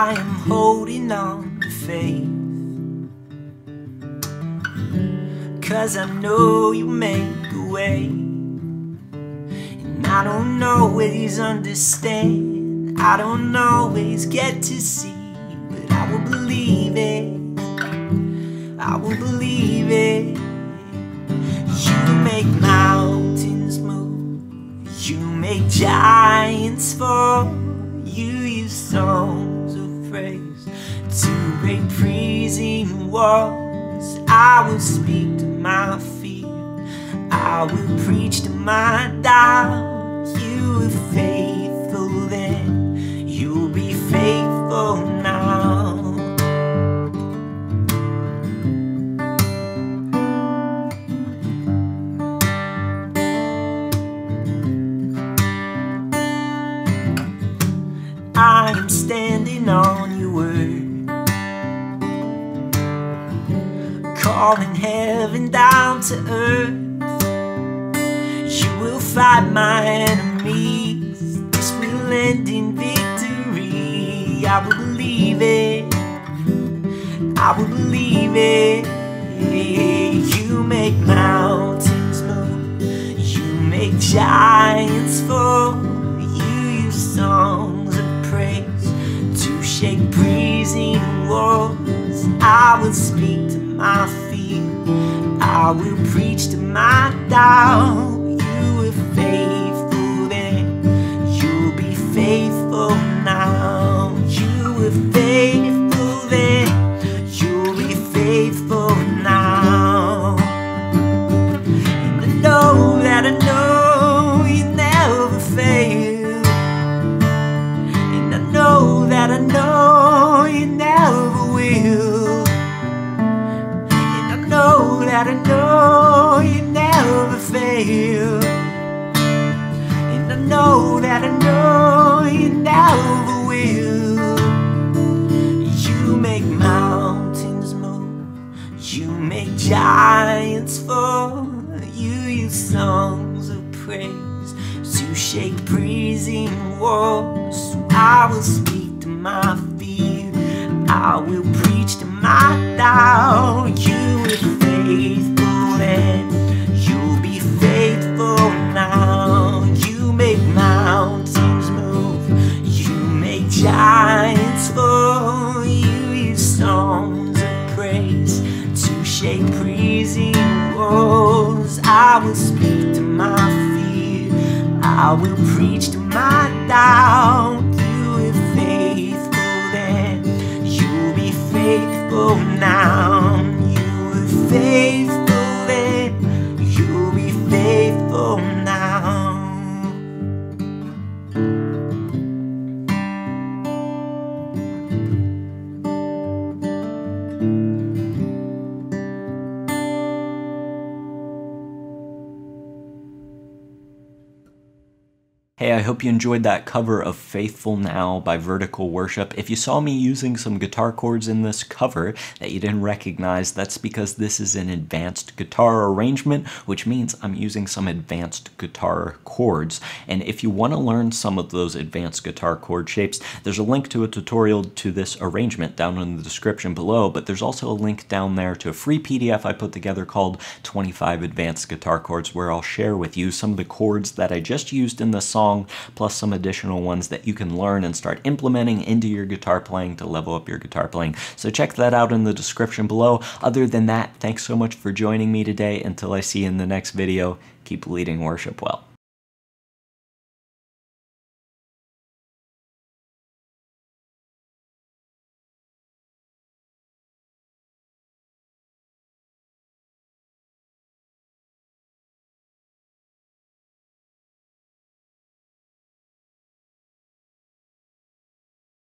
standing on to faith. Cause I know you make a way. And I don't always understand. I don't always get to see. But I will believe it. I will believe it. You make mountains move. You make giants fall. To break freezing walls. I will speak to my fear. I will preach to my doubt. You were faithful then. You'll be faithful now. I am standing on calling heaven down to earth. You will fight my enemies, this will end in victory. I will believe it, I will believe it. You make mountains move, you make giants fall. You use songs of praise to shake breezing walls. I will speak to my I will preach to my doubt. You were faithful You make giants fall. You use songs of praise to shake breezing walls. So I will speak to my fear. I will preach to my doubt. You were faithful then. You'll be faithful now. You make mountains move. You make giants will speak to my fear. I will preach to my doubt. You were faithful then. You'll be faithful Hey, I hope you enjoyed that cover of Faithful Now by Vertical Worship. If you saw me using some guitar chords in this cover that you didn't recognize, that's because this is an advanced guitar arrangement, which means I'm using some advanced guitar chords. And if you want to learn some of those advanced guitar chord shapes, there's a link to a tutorial to this arrangement down in the description below, but there's also a link down there to a free PDF I put together called 25 Advanced Guitar Chords, where I'll share with you some of the chords that I just used in the song plus some additional ones that you can learn and start implementing into your guitar playing to level up your guitar playing. So check that out in the description below. Other than that, thanks so much for joining me today. Until I see you in the next video, keep leading worship well.